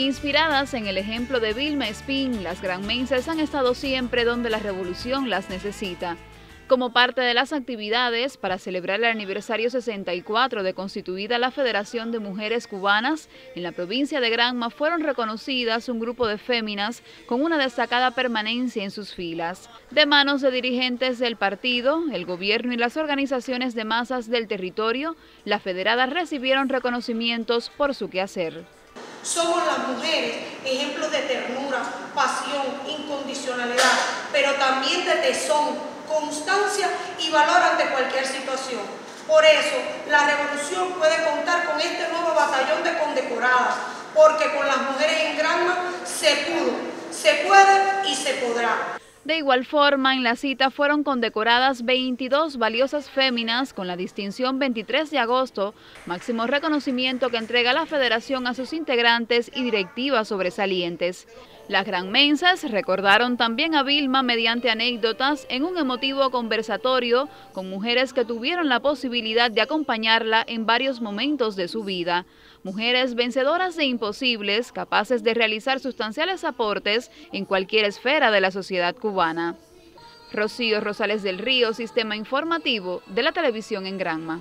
Inspiradas en el ejemplo de Vilma Espín, las Gran Mensas han estado siempre donde la revolución las necesita. Como parte de las actividades para celebrar el aniversario 64 de constituida la Federación de Mujeres Cubanas, en la provincia de Granma fueron reconocidas un grupo de féminas con una destacada permanencia en sus filas. De manos de dirigentes del partido, el gobierno y las organizaciones de masas del territorio, las federadas recibieron reconocimientos por su quehacer. Somos las mujeres ejemplos de ternura, pasión, incondicionalidad, pero también de tesón, constancia y valor ante cualquier situación. Por eso, la revolución puede contar con este nuevo batallón de condecoradas, porque con las mujeres en Granma se pudo, se puede y se podrá. De igual forma, en la cita fueron condecoradas 22 valiosas féminas con la distinción 23 de agosto, máximo reconocimiento que entrega la federación a sus integrantes y directivas sobresalientes. Las gran mensas recordaron también a Vilma mediante anécdotas en un emotivo conversatorio con mujeres que tuvieron la posibilidad de acompañarla en varios momentos de su vida. Mujeres vencedoras de imposibles, capaces de realizar sustanciales aportes en cualquier esfera de la sociedad cubana. Rocío Rosales del Río, Sistema Informativo de la Televisión en Granma.